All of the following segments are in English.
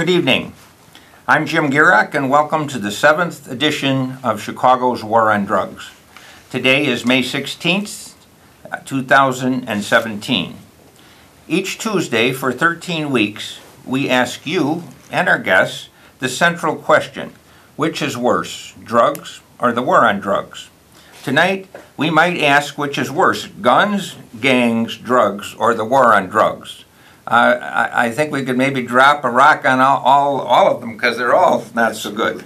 Good evening. I'm Jim Gierach, and welcome to the seventh edition of Chicago's War on Drugs. Today is May 16th, uh, 2017. Each Tuesday for 13 weeks, we ask you and our guests the central question which is worse, drugs or the war on drugs? Tonight, we might ask which is worse guns, gangs, drugs, or the war on drugs. Uh, I, I, think we could maybe drop a rock on all, all, all of them because they're all not so good.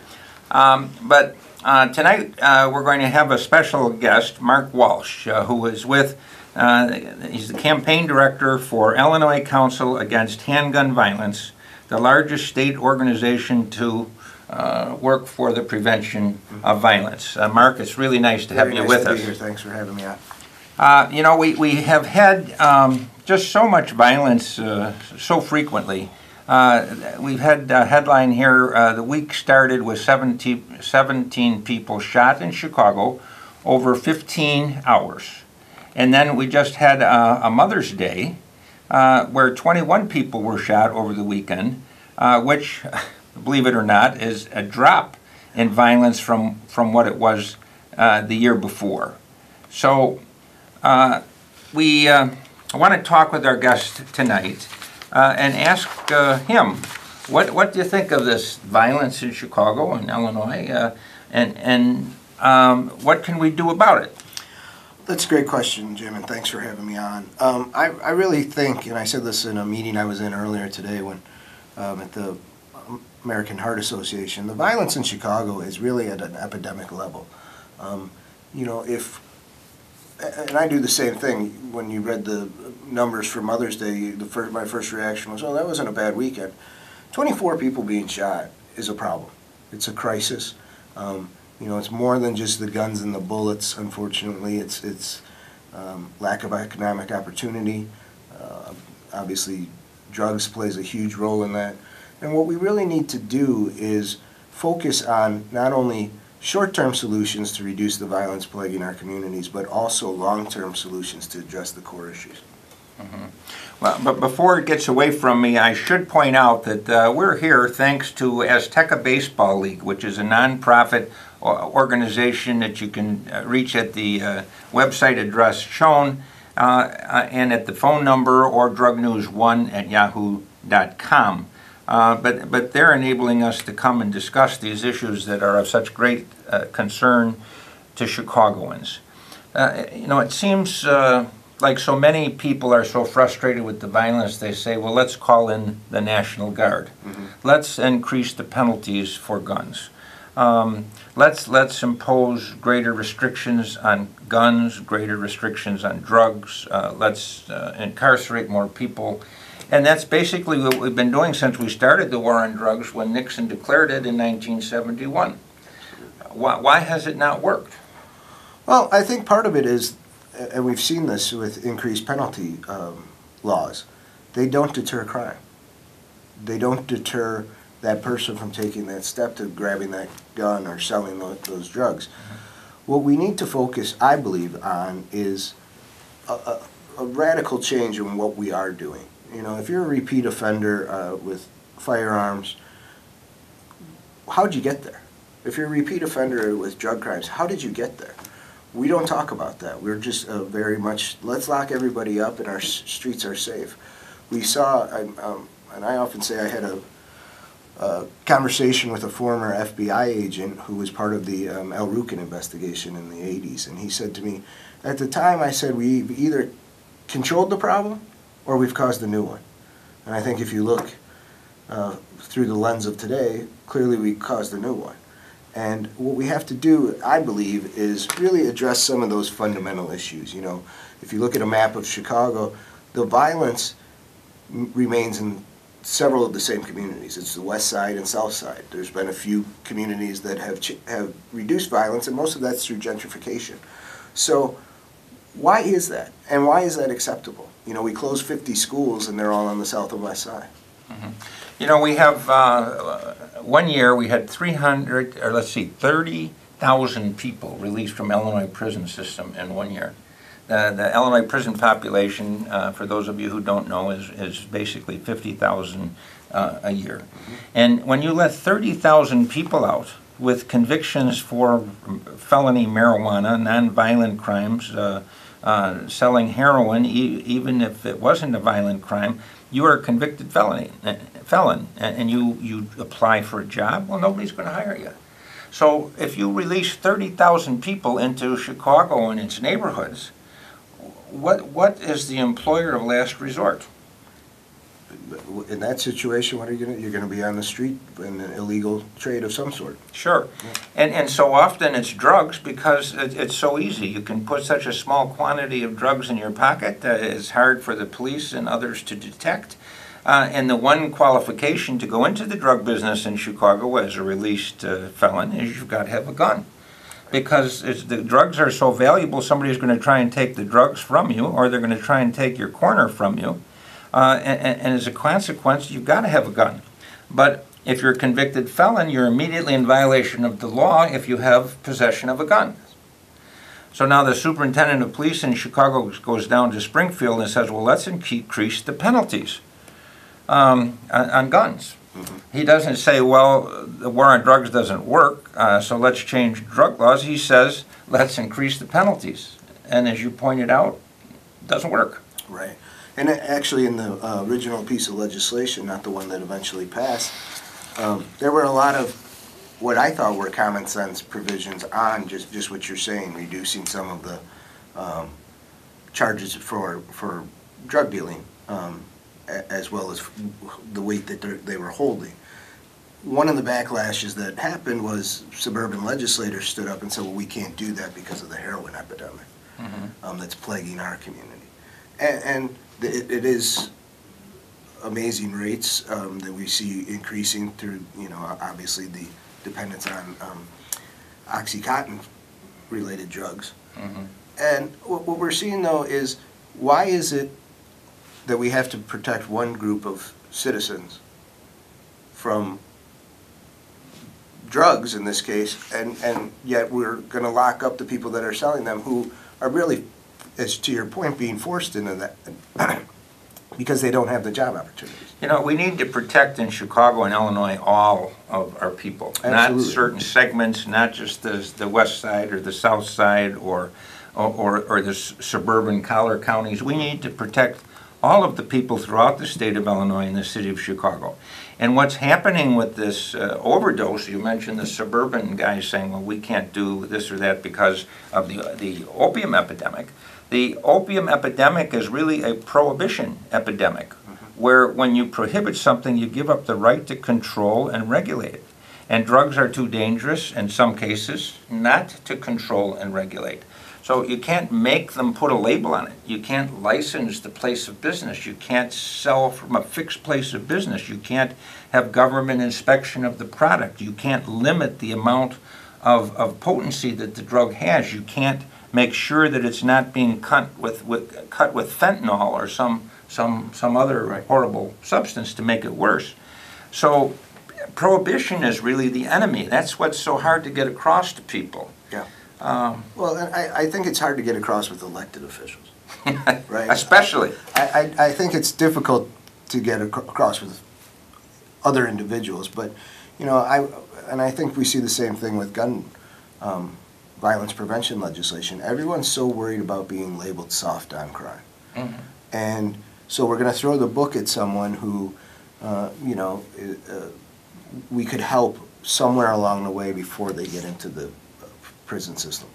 Um, but uh, tonight uh, we're going to have a special guest, Mark Walsh, uh, who is with, uh, he's the campaign director for Illinois Council Against Handgun Violence, the largest state organization to uh, work for the prevention of violence. Mark, it's really nice to have you nice with us. Here. Thanks for having me on. You know, we, we have had um, just so much violence uh, so frequently. Uh, we've had a headline here, uh, the week started with 17, 17 people shot in Chicago over 15 hours. And then we just had a, a Mother's Day uh, where 21 people were shot over the weekend, uh, which, believe it or not, is a drop in violence from, from what it was uh, the year before. So we I want to talk with our guest tonight uh, and ask uh, him, what, what do you think of this violence in Chicago and Illinois, uh, and, and um, what can we do about it? That's a great question, Jim, and thanks for having me on. Um, I, I really think, and I said this in a meeting I was in earlier today when um, at the American Heart Association, the violence in Chicago is really at an epidemic level. Um, you know, if and I do the same thing. When you read the numbers for Mother's Day, the first, my first reaction was, "Oh, that wasn't a bad weekend." Twenty-four people being shot is a problem. It's a crisis. Um, you know, it's more than just the guns and the bullets. Unfortunately, it's it's um, lack of economic opportunity. Uh, obviously, drugs plays a huge role in that. And what we really need to do is focus on not only short-term solutions to reduce the violence plaguing our communities, but also long-term solutions to address the core issues. Mm -hmm. Well, but before it gets away from me, I should point out that uh, we're here thanks to Azteca Baseball League, which is a nonprofit organization that you can uh, reach at the uh, website address shown uh, uh, and at the phone number or drugnews1 at yahoo.com. Uh, but, but they're enabling us to come and discuss these issues that are of such great uh, concern to Chicagoans. Uh, you know, it seems uh, like so many people are so frustrated with the violence, they say, well, let's call in the National Guard. Mm -hmm. Let's increase the penalties for guns. Um, let's, let's impose greater restrictions on guns, greater restrictions on drugs. Uh, let's uh, incarcerate more people and that's basically what we've been doing since we started the war on drugs when Nixon declared it in 1971. Why, why has it not worked? Well, I think part of it is, and we've seen this with increased penalty um, laws, they don't deter crime. They don't deter that person from taking that step to grabbing that gun or selling those drugs. Mm -hmm. What we need to focus, I believe, on is a, a, a radical change in what we are doing. You know, if you're a repeat offender uh, with firearms, how'd you get there? If you're a repeat offender with drug crimes, how did you get there? We don't talk about that. We're just uh, very much, let's lock everybody up and our streets are safe. We saw, um, and I often say I had a, a, conversation with a former FBI agent who was part of the um, El Rukn investigation in the 80s, and he said to me, at the time I said we either controlled the problem or we've caused a new one. And I think if you look uh, through the lens of today, clearly we caused a new one. And what we have to do, I believe, is really address some of those fundamental issues. You know, if you look at a map of Chicago, the violence remains in several of the same communities. It's the west side and south side. There's been a few communities that have have reduced violence, and most of that's through gentrification. So why is that? And why is that acceptable? You know, we close 50 schools and they're all on the south and west side. Mm -hmm. You know, we have, uh, one year we had 300, or let's see, 30,000 people released from Illinois prison system in one year. The, the Illinois prison population, uh, for those of you who don't know, is, is basically 50,000 uh, a year. And when you let 30,000 people out with convictions for felony marijuana, nonviolent crimes, uh, uh, selling heroin, e- even if it wasn't a violent crime, you are a convicted felony, uh, felon, a- and you, you apply for a job, well, nobody's going to hire you. So if you release 30,000 people into Chicago and its neighborhoods, what, what is the employer of last resort? In that situation, what are you gonna, you're gonna be on the street in an illegal trade of some sort. Sure. And, and so often it's drugs because it, it's so easy. You can put such a small quantity of drugs in your pocket that it's hard for the police and others to detect. Uh, and the one qualification to go into the drug business in Chicago as a released uh, felon is you've got to have a gun. Because it's, the drugs are so valuable, somebody's going to try and take the drugs from you, or they're going to try and take your corner from you. Uh, and, and as a consequence, you've got to have a gun. But if you're a convicted felon, you're immediately in violation of the law if you have possession of a gun. So now the superintendent of police in Chicago goes down to Springfield and says, well, let's increase the penalties um, on, on guns. He doesn't say, well, the war on drugs doesn't work, uh, so let's change drug laws. He says, let's increase the penalties. And as you pointed out, it doesn't work. Right. And actually, in the uh, original piece of legislation, not the one that eventually passed, um, there were a lot of what I thought were common sense provisions on just, just what you're saying, reducing some of the um, charges for, for drug dealing, um, a- as well as the weight that they're- were holding. One of the backlashes that happened was suburban legislators stood up and said, well, we can't do that because of the heroin epidemic um, that's plaguing our community. And, and it, it is amazing rates um, that we see increasing through, you know, obviously the dependence on um, OxyContin-related drugs. And what, what we're seeing though is, why is it that we have to protect one group of citizens from drugs in this case, and, and yet we're gonna lock up the people that are selling them who are really, as to your point, being forced into that because they don't have the job opportunities. You know, we need to protect in Chicago and Illinois all of our people. Not certain segments, not just the, the west side or the south side or, or, or the suburban collar counties. We need to protect all of the people throughout the state of Illinois and the city of Chicago. And what's happening with this uh, overdose, you mentioned the suburban guys saying, well, we can't do this or that because of the, the opium epidemic. The opium epidemic is really a prohibition epidemic, where when you prohibit something, you give up the right to control and regulate it. And drugs are too dangerous, in some cases, not to control and regulate. So you can't make them put a label on it. You can't license the place of business. You can't sell from a fixed place of business. You can't have government inspection of the product. You can't limit the amount of, of potency that the drug has. You can't make sure that it's not being cut with, with, cut with fentanyl or some, some, some other horrible substance to make it worse. So prohibition is really the enemy. That's what's so hard to get across to people. Yeah. Um, Well, and I, I think it's hard to get across with elected officials. Right. Especially. I, I, I think it's difficult to get ac- across with other individuals, but, you know, I, and I think we see the same thing with gun, um, violence prevention legislation. Everyone's so worried about being labeled soft on crime. Mhm. And so we're gonna throw the book at someone who, uh, you know, i- uh, we could help somewhere along the way before they get into the prison system.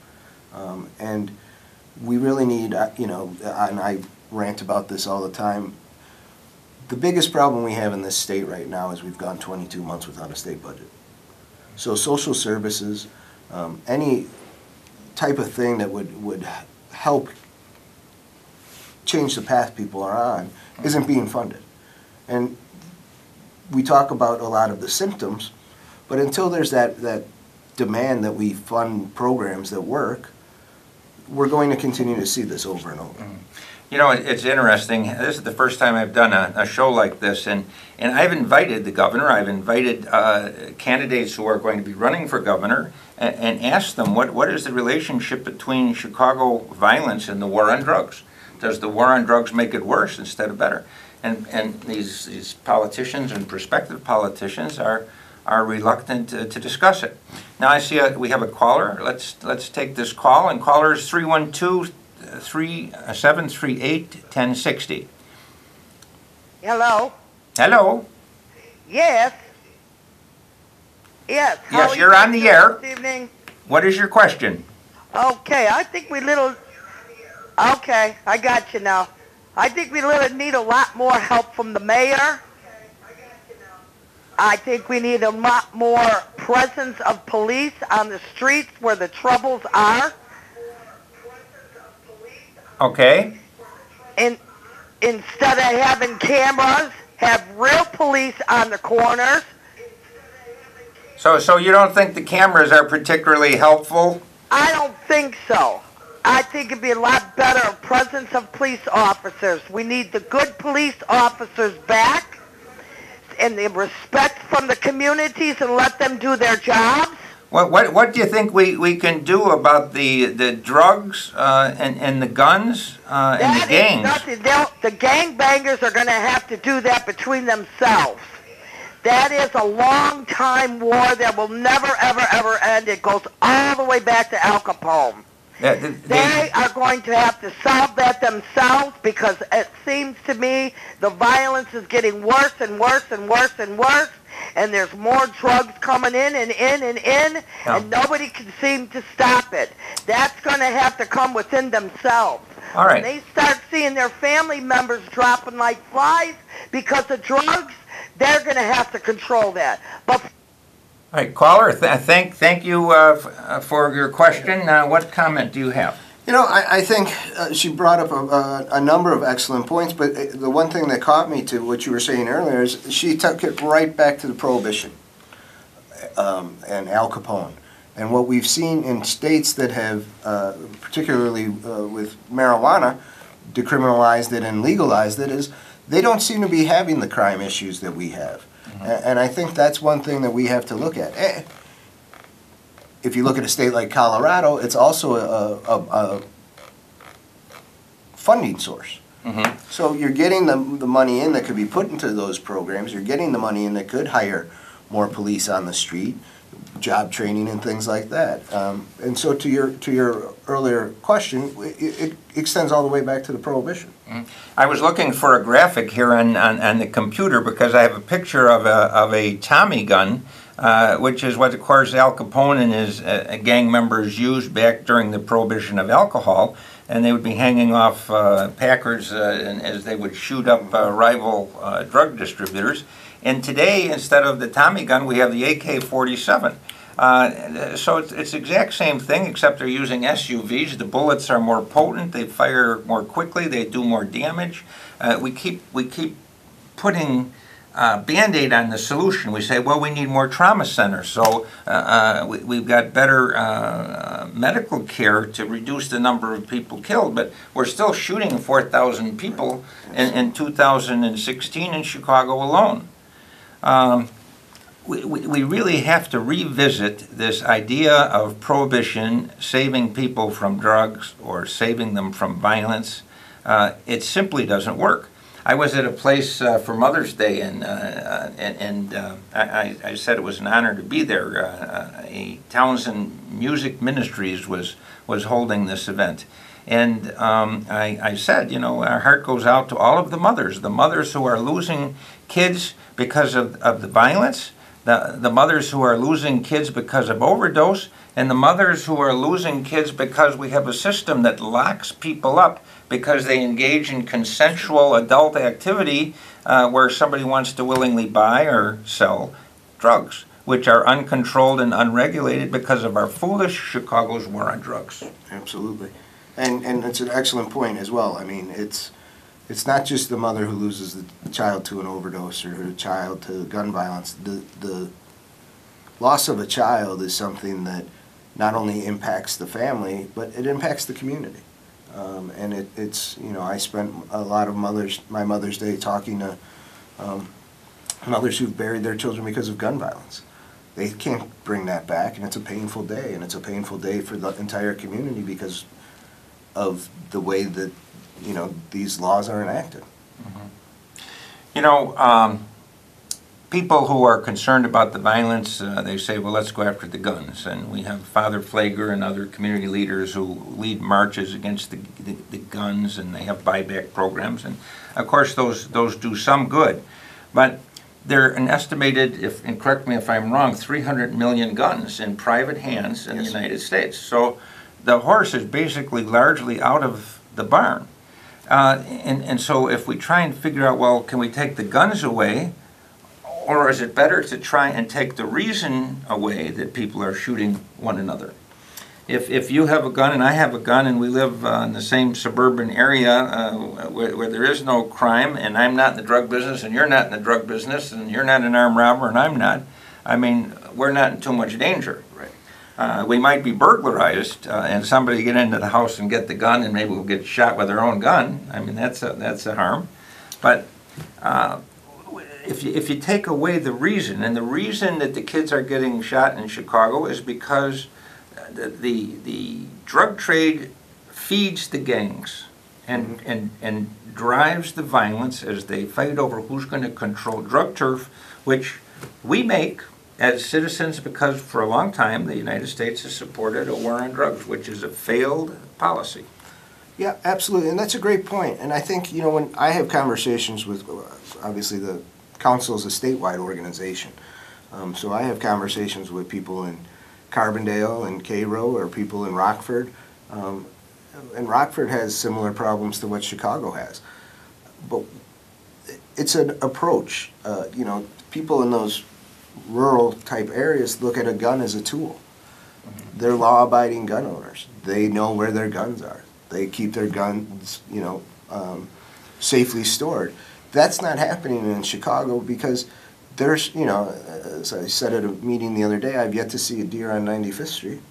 Um, And we really need, uh, you know, and I rant about this all the time, the biggest problem we have in this state right now is we've gone 22 months without a state budget. So social services, um, any type of thing that would, would help change the path people are on isn't being funded. And we talk about a lot of the symptoms, but until there's that, that demand that we fund programs that work, we're going to continue to see this over and over. You know, it's interesting. This is the first time I've done a, a show like this, and, and I've invited the governor, I've invited uh, candidates who are going to be running for governor, and, and asked them what, what is the relationship between Chicago violence and the war on drugs? Does the war on drugs make it worse instead of better? and, and these, these politicians and prospective politicians are, are reluctant to, to discuss it. Now, I see a- we have a caller, let's, let's take this call, and caller is 312-738-1060. Uh, Hello? Hello? Yes? Yes. how Yes, are you you're on the air. This evening? What is your question? Okay, I think we little, okay, I got you now. I think we little need a lot more help from the mayor. I think we need a lot more presence of police on the streets where the troubles are. Okay, In, instead of having cameras, have real police on the corners. so, so you don't think the cameras are particularly helpful? I don't think so. I think it'd be a lot better presence of police officers. We need the good police officers back and the respect from the communities and let them do their jobs. What, what, what do you think we, we can do about the, the drugs, uh, and, and the guns, uh, and the That is gangs? nothing. They'll, the gangbangers are going to have to do that between themselves. That is a long time war that will never, ever, ever end. It goes all the way back to Al Capone. Yeah, the- the- They are going to have to solve that themselves because it seems to me the violence is getting worse and worse and worse and worse, and there's more drugs coming in and in and in, Yeah. and nobody can seem to stop it. That's going to have to come within themselves. All right. When they start seeing their family members dropping like flies because of drugs, they're going to have to control that. But All right, caller, th- thank, thank you, uh, uh, for your question. Uh, what comment do you have? You know, I, I think uh, she brought up a, a, number of excellent points, but uh, the one thing that caught me to what you were saying earlier is she took it right back to the Prohibition um, and Al Capone. And what we've seen in states that have, uh, particularly with marijuana, decriminalized it and legalized it, is they don't seem to be having the crime issues that we have. And I think that's one thing that we have to look at. Eh, If you look at a state like Colorado, it's also a, a, a funding source. Mhm. So you're getting the, the money in that could be put into those programs, you're getting the money in that could hire more police on the street, job training and things like that. Um, and so to your, to your earlier question, it, it extends all the way back to the prohibition. I was looking for a graphic here on, on, on the computer because I have a picture of a, of a Tommy gun, uh, which is what, of course, Al Capone and his uh, gang members used back during the prohibition of alcohol. And they would be hanging off uh, Packards uh, as they would shoot up uh, rival uh, drug distributors. And today, instead of the Tommy gun, we have the AK 47. Uh, so it's, it's exact same thing, except they're using SUVs. The bullets are more potent, they fire more quickly, they do more damage. Uh, we keep we keep putting uh, Band-Aid on the solution. We say, well, we need more trauma centers, so uh, uh, we, we've got better uh, medical care to reduce the number of people killed, but we're still shooting 4,000 people in, in 2016 in Chicago alone. Um, we, we really have to revisit this idea of prohibition saving people from drugs or saving them from violence. Uh, it simply doesn't work. I was at a place uh, for Mother's Day, and uh, uh, and, and uh, I, I I said it was an honor to be there. Uh, a Townsend Music Ministries was was holding this event, and um, I, I said, you know, our heart goes out to all of the mothers, the mothers who are losing kids because of, of the violence, the, the mothers who are losing kids because of overdose, and the mothers who are losing kids because we have a system that locks people up because they engage in consensual adult activity uh, where somebody wants to willingly buy or sell drugs, which are uncontrolled and unregulated because of our foolish Chicago's war on drugs. Absolutely. And, and it's an excellent point as well. I mean, it's, it's not just the mother who loses the child to an overdose or the child to gun violence. The, the loss of a child is something that not only impacts the family, but it impacts the community. Um, and it, it's, you know, I spent a lot of Mother's, my Mother's Day talking to um, mothers who've buried their children because of gun violence. They can't bring that back, and it's a painful day, and it's a painful day for the entire community because of the way that, you know, these laws are enacted. You know, um, people who are concerned about the violence, uh, they say, well, let's go after the guns. And we have Father Pfleger and other community leaders who lead marches against the, the, the guns and they have buyback programs. And of course, those, those do some good. But there are an estimated, if, and correct me if I'm wrong, 300 million guns in private hands in the United States. So the horse is basically largely out of the barn. Uh, and, and so if we try and figure out, well, can we take the guns away? Or is it better to try and take the reason away that people are shooting one another? If, if you have a gun and I have a gun and we live uh, in the same suburban area uh, where, where there is no crime and I'm not in the drug business and you're not in the drug business and you're not an armed robber and I'm not, I mean, we're not in too much danger. Uh, we might be burglarized uh, and somebody get into the house and get the gun and maybe we'll get shot with their own gun. I mean, that's a, that's a harm. But uh, if you, if you take away the reason, and the reason that the kids are getting shot in Chicago is because the, the, the drug trade feeds the gangs and, and, and drives the violence as they fight over who's going to control drug turf, which we make as citizens because for a long time the United States has supported a war on drugs, which is a failed policy. Yeah, absolutely, and that's a great point. And I think, you know, when I have conversations with, obviously, the council is a statewide organization. Um, so I have conversations with people in Carbondale and Cairo or people in Rockford. Um, and Rockford has similar problems to what Chicago has. But it's an approach. Uh, you know, people in those rural type areas look at a gun as a tool. They're law abiding gun owners. They know where their guns are. They keep their guns, you know, um, safely stored. That's not happening in Chicago because there's, you know, as I said at a meeting the other day, I've yet to see a deer on 95th Street.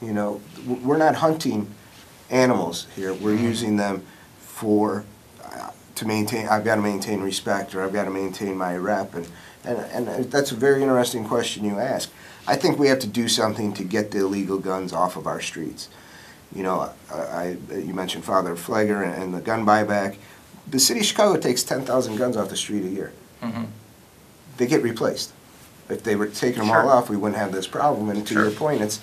You know, we're not hunting animals here. We're using them for, to maintain, I've got to maintain respect or I've got to maintain my rep. And, and, and that's a very interesting question you ask. I think we have to do something to get the illegal guns off of our streets. You know, I, I you mentioned Father Pfleger and, and the gun buyback. The city of Chicago takes 10,000 guns off the street a year. Mhm. They get replaced. If they were taking them all off, we wouldn't have this problem. And to your point, it's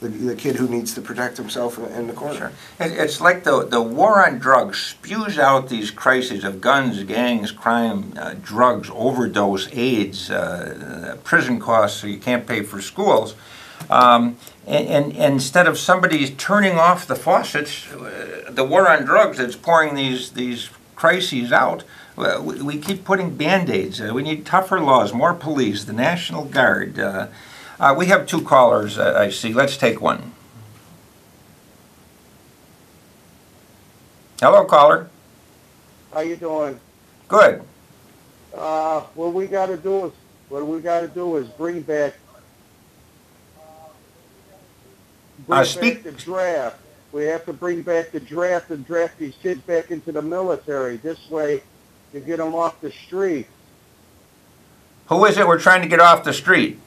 the, the kid who needs to protect himself in the corner. Sure. It, it's like the, the war on drugs spews out these crises of guns, gangs, crime, uh, drugs, overdose, AIDS, uh, prison costs, so you can't pay for schools. Um, and, and, and instead of somebody turning off the faucets, uh, the war on drugs that's pouring these, these crises out, uh, we, we keep putting Band-Aids. Uh, we need tougher laws, more police, the National Guard. Uh, uh, we have two callers, uh, I see. Let's take one. Hello, caller. How you doing? Good. Uh, what we got to do is what we got to do is bring back bring Uh, back the draft. We have to bring back the draft and draft these kids back into the military. This way, you get them off the street. Who is it we're trying to get off the street?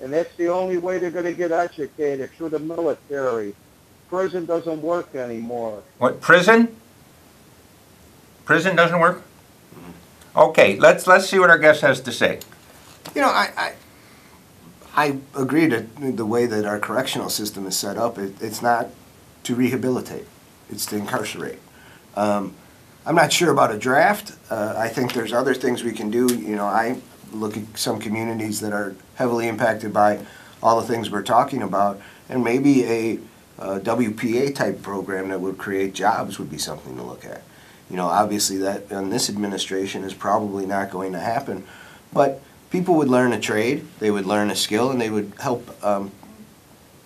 And that's the only way they're going to get educated through the military. Prison doesn't work anymore. What, prison? Prison doesn't work? Okay, let's, let's see what our guest has to say. You know, I, I, I agree that the way that our correctional system is set up, it, it's not to rehabilitate, it's to incarcerate. Um, I'm not sure about a draft. Uh, I think there's other things we can do. You know, I look at some communities that are heavily impacted by all the things we're talking about, and maybe a, uh WPA type program that would create jobs would be something to look at. You know, obviously that in this administration is probably not going to happen, but people would learn a trade, they would learn a skill, and they would help um,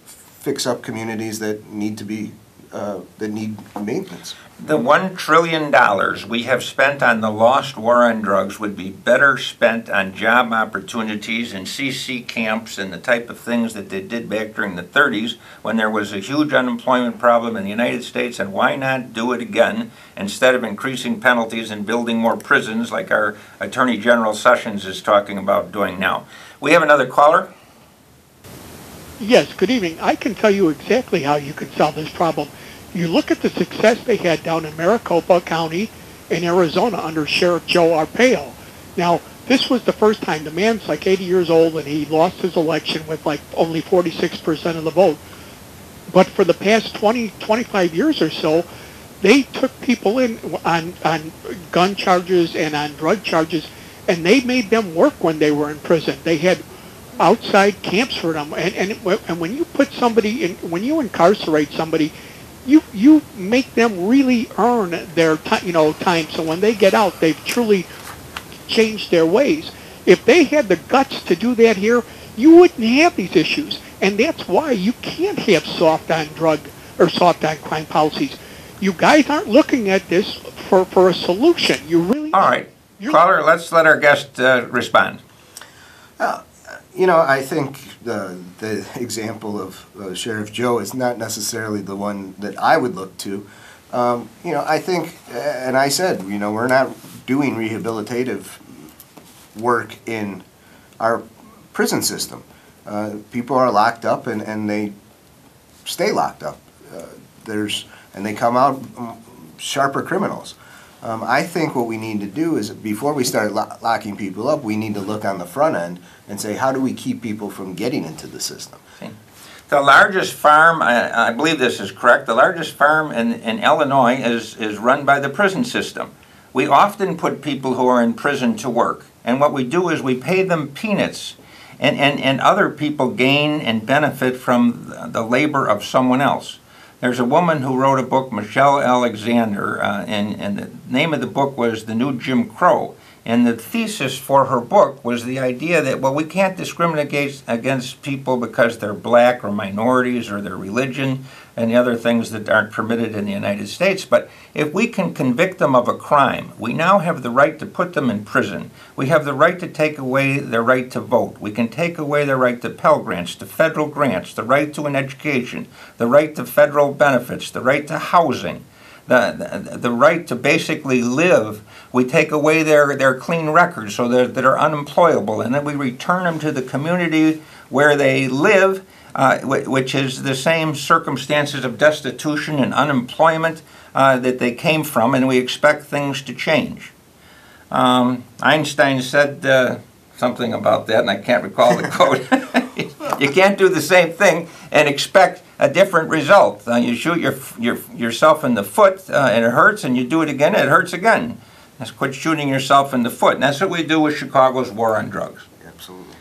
fix up communities that need to be uh, that need maintenance. The one trillion dollars we have spent on the lost war on drugs would be better spent on job opportunities and CC camps and the type of things that they did back during the thirties when there was a huge unemployment problem in the United States, and why not do it again instead of increasing penalties and building more prisons like our Attorney General Sessions is talking about doing now? We have another caller? Yes, good evening. I can tell you exactly how you can solve this problem. You look at the success they had down in Maricopa County in Arizona under Sheriff Joe Arpaio. Now, this was the first time the man's like 80 years old and he lost his election with like only 46% of the vote. But for the past 20, 25 years or so, they took people in on, on gun charges and on drug charges, and they made them work when they were in prison. They had outside camps for them, and and, and when you put somebody in, when you incarcerate somebody, you you make them really earn their time, you know, time. So when they get out, they've truly changed their ways. If they had the guts to do that here, you wouldn't have these issues. And that's why you can't have soft on drug or soft on crime policies. You guys aren't looking at this for, for a solution. You really All right. Caller, let's let our guest uh, respond. You know, I think the, the example of uh, Sheriff Joe is not necessarily the one that I would look to. Um, you know, I think, and I said, you know, we're not doing rehabilitative work in our prison system. Uh, people are locked up and, and they stay locked up. Uh, there's, and they come out mm, sharper criminals. Um, I think what we need to do is, before we start lo- locking people up, we need to look on the front end and say, how do we keep people from getting into the system? The largest farm, I, I believe this is correct, the largest farm in, in Illinois is, is run by the prison system. We often put people who are in prison to work, and what we do is we pay them peanuts, and, and, and other people gain and benefit from the labor of someone else. There's a woman who wrote a book, Michelle Alexander, uh, and, and the name of the book was The New Jim Crow. And the thesis for her book was the idea that, well, we can't discriminate against- against people because they're black or minorities or their religion and the other things that aren't permitted in the United States. But if we can convict them of a crime, we now have the right to put them in prison. We have the right to take away their right to vote. We can take away their right to Pell Grants, to federal grants, the right to an education, the right to federal benefits, the right to housing the, the, the right to basically live, we take away their, their clean records so that are unemployable, and then we return them to the community where they live, uh, which is the same circumstances of destitution and unemployment uh, that they came from, and we expect things to change. Um, Einstein said uh, something about that, and I can't recall the quote. you can't do the same thing and expect a different result. Uh, you shoot your, your, yourself in the foot uh, and it hurts, and you do it again, and it hurts again. That's quit shooting yourself in the foot. And that's what we do with Chicago's war on drugs. Absolutely.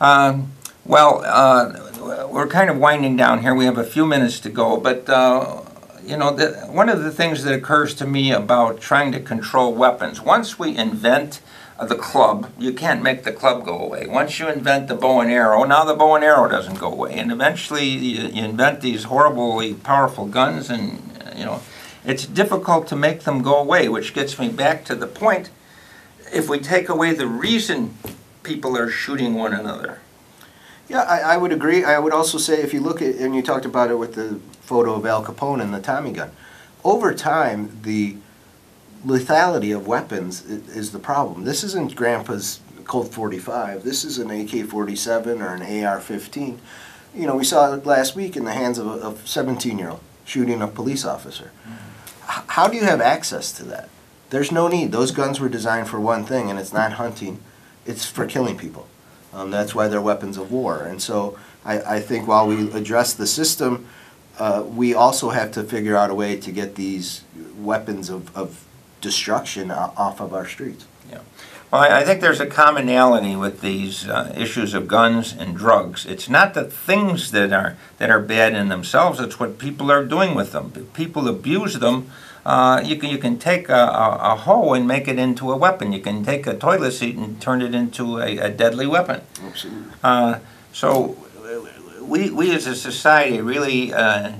Um, well, uh, we're kind of winding down here. We have a few minutes to go, but uh, you know, the, one of the things that occurs to me about trying to control weapons, once we invent uh, the club, you can't make the club go away. Once you invent the bow and arrow, now the bow and arrow doesn't go away, and eventually you, you invent these horribly powerful guns, and you know, it's difficult to make them go away. Which gets me back to the point: if we take away the reason people are shooting one another. Yeah, I, I would agree. I would also say if you look at, and you talked about it with the photo of Al Capone and the Tommy gun, over time, the lethality of weapons is the problem. This isn't Grandpa's Colt 45. This is an AK-47 or an AR-15. You know, we saw it last week in the hands of a 17-year-old shooting a police officer. Mm-hmm. H- How do you have access to that? There's no need. Those guns were designed for one thing, and it's not hunting. It's for killing people. Um, that's why they're weapons of war. And so I, I think while we address the system, uh, we also have to figure out a way to get these weapons of, of destruction off of our streets. Yeah. Well, I I think there's a commonality with these uh, issues of guns and drugs. It's not the things that are that are bad in themselves. It's what people are doing with them. People abuse them. Uh, you can you can take a, a, a hoe and make it into a weapon. You can take a toilet seat and turn it into a, a deadly weapon. Absolutely. Uh, so we, we as a society really uh,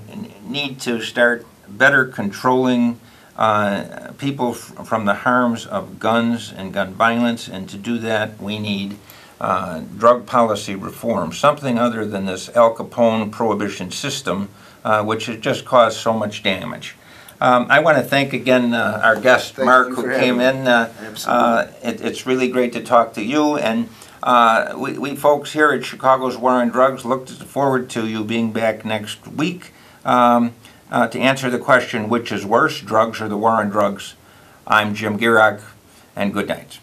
need to start better controlling uh, people from the harms of guns and gun violence, and to do that, we need uh, drug policy reform, something other than this Al Capone prohibition system, uh, which has just caused so much damage. Um, I want to thank again uh, our guest, Thank Mark, who came in. Uh, uh, it, it's really great to talk to you, and uh, we, we folks here at Chicago's War on Drugs look forward to you being back next week um, uh, to answer the question which is worse, drugs or the war on drugs. I'm Jim Gierach, and good night.